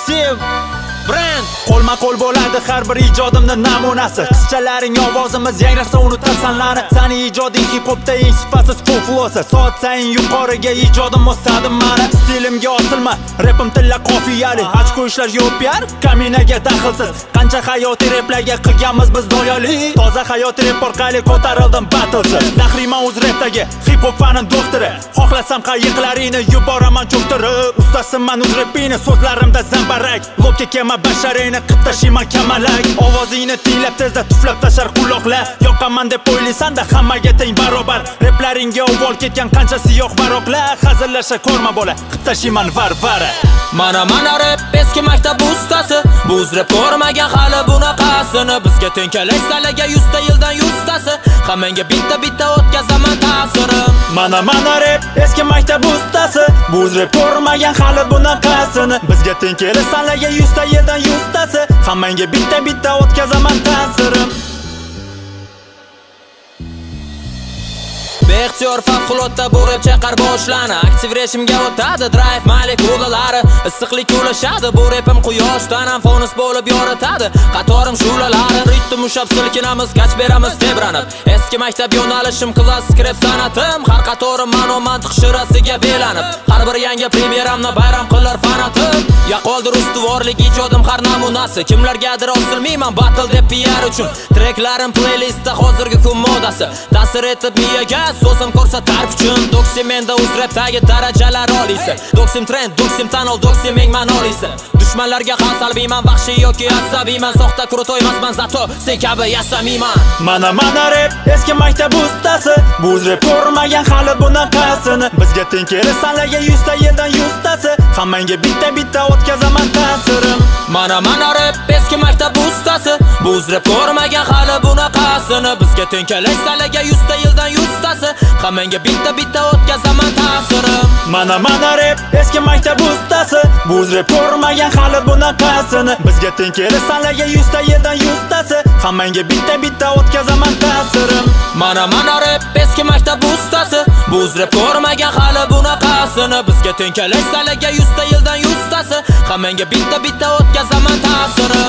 parceiro! Brand. Qo'lma qo'l bo'ladi har bir ijodimni namunasi. Qizchalaring ovozimiz yangrasa unutasanlarni Sani ijoding hip hopda eng sifatsiz full Soat sayin yuqoriga ijodim o'sadi mani. Stilimga osilma, repim tilla qofiyali. Ochko ishlar yo'q piar, kaminaga daxlsiz. Qancha hayotiy replarga qilganmiz biz doyali. Toza hayotiy rep orqali ko'tarildim batlsiz Nahriman o'z repdagi hip hop fanim doktori. Xohlasam qayiqlaringni yuboraman cho'ktirib. Ustasiman o'z repini so'zlarimda zambarak. Lobga kema basharingni qib tashiyman kamalak. Ovozingni tinglab tezda tuflab tashar quloqlar. Yoqaman deb o'ylaysanda hammaga teng barobar. Raplaringga uvol ketgan qancha siyoh baroqlar Hazillasha ko'rma bola qib tashiyman varvara. Mana mana rap eski maktab ustasi. Buz rap ko'rmagan hali bunaqasini. Bizga teng kelash salaga yuzta yildan yuztasi. Hammanga bitta bitta o'tkazaman ta'sirim Mana mana rap eski maktab ustasi. Buz rap ko'rmagan hali bunaqasini. Bizga teng kelish sanaga yuzta yildan yuztasi. Hammanga bitta bitta o'tkazaman ta'sirim Beixtiyor favqulodda bo'lib rap chaqar boshlani Aktiv rejimga o'tadi drive molekulalari Issiqlik ulashadi bu repim quyoshdan ham fonus bo'lib yoritadi. Qatorim shulalari ritm ushlab silkinamiz gach beramiz tebranib. Eski maktab yo'nalishim klassik rep sanatim. Har qatorim ma'no mantiq shirasiga belanib. Har bir yangi premyeramni bayram qilar fanatim. Ya qoldir ustuvorlik ijodim har namunasi. Kimlargadir osilmayman battle deb PR uchun. Treklarim playlistda hozirgi kun modasi. Ta'sir etib miyaga so'zim ko'rsatar uchun. Doksim menda uzrapdagi darajalar oliysi. Doksim trend, doksim tanol, doksim eng manolisi Dushmanlarga ham salbiyman, vahshiy yoki asabiyman Soxta krutoy emasman, zato sen kabi yasamiyman Mana mana rep, eski maktab ustasi. Bu uzrep ko'rmagan hali bunaqasini. Bizga teng kelisanlarga 100 yildan 100 hammangga bitta bitta o'tkazaman ta'sirim mana mana rep eski maktab ustasi bu uzrep ko'rmagan hali bunaqasini bizga teng kelash salaga 100 yildan 100 tasi hammangga bitta bitta o'tkazaman ta'sirim mana mana rep eski maktab ustasi bu uzrep ko'rmagan hali bunaqasini bizga teng kelash salaga 100 yildan 100 tasi hammangga bitta bitta o'tkazaman ta'sirim mana mana rep eski maktab ustasi Bu rap ko'rmagan hali bunaqasini. Bizga teng kelish salaga yuzta yildan yuztasi. Hammanga bitta bitta o'tkazaman ta'sirim